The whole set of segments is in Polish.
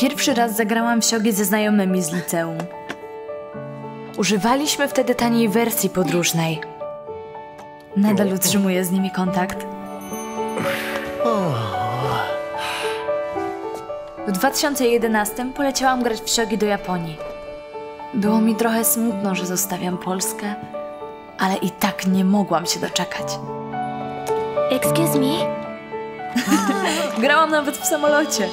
Pierwszy raz zagrałam w siogi ze znajomymi z liceum. Używaliśmy wtedy taniej wersji podróżnej. Nadal utrzymuję z nimi kontakt. W 2011 poleciałam grać w siogi do Japonii. Było mi trochę smutno, że zostawiam Polskę, ale i tak nie mogłam się doczekać. Excuse me? Grałam nawet w samolocie.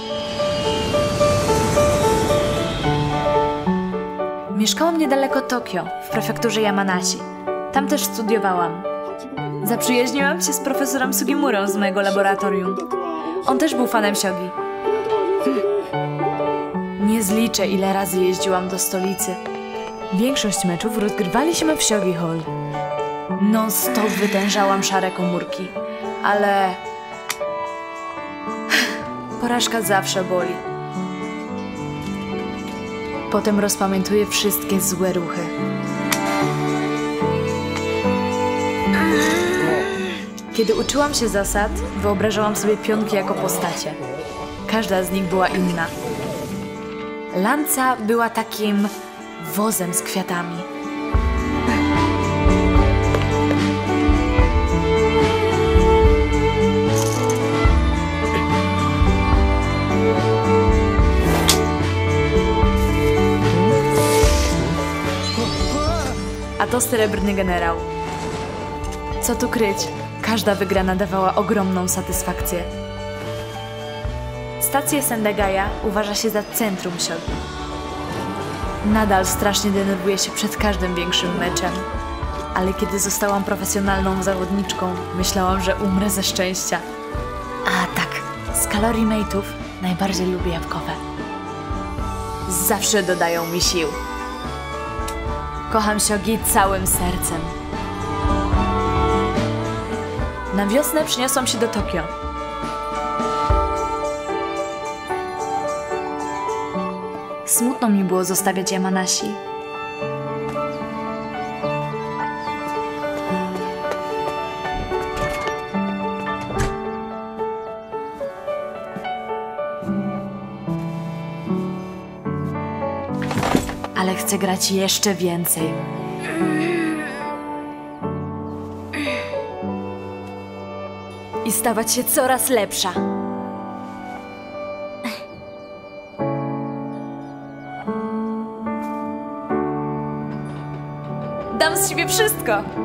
Mieszkałam niedaleko Tokio, w prefekturze Yamanashi. Tam też studiowałam. Zaprzyjaźniłam się z profesorem Sugimurą z mojego laboratorium. On też był fanem siogi. Nie zliczę, ile razy jeździłam do stolicy. Większość meczów rozgrywaliśmy w Siogi Hall. Non-stop wytężałam szare komórki, ale Porażka zawsze boli. Potem rozpamiętuję wszystkie złe ruchy. Kiedy uczyłam się zasad, wyobrażałam sobie pionki jako postacie. Każda z nich była inna. Lanca była takim wozem z kwiatami. A to srebrny generał. Co tu kryć? Każda wygrana dawała ogromną satysfakcję. Stację Sendagaya uważa się za centrum siogi. Nadal strasznie denerwuję się przed każdym większym meczem, ale kiedy zostałam profesjonalną zawodniczką, myślałam, że umrę ze szczęścia. A tak, z kalorii mate'ów najbardziej lubię jabłkowe. Zawsze dodają mi sił. Kocham siogi całym sercem. Na wiosnę przyniosłam się do Tokio. Smutno mi było zostawiać Yamanashi. Ale chcę grać jeszcze więcej. I stawać się coraz lepsza. Dam z siebie wszystko.